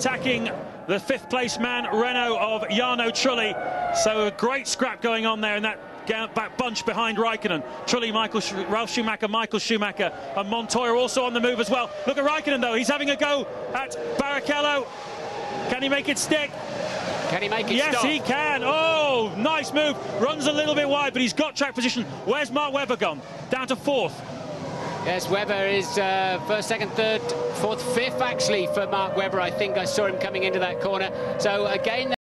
attacking the fifth place man, Renault of Jarno Trulli. So a great scrap going on there in that back bunch behind Raikkonen. Trulli, Michael, Ralf Schumacher, Michael Schumacher, and Montoya also on the move as well. Look at Raikkonen though, he's having a go at Barrichello. Can he make it stick? Can he make it yes, stop? he can. Oh, nice move. Runs a little bit wide, but he's got track position. Where's Mark Webber gone? Down to fourth. Yes, Webber is uh, first, second, third, fourth, fifth actually for Mark Webber. I think I saw him coming into that corner. So again.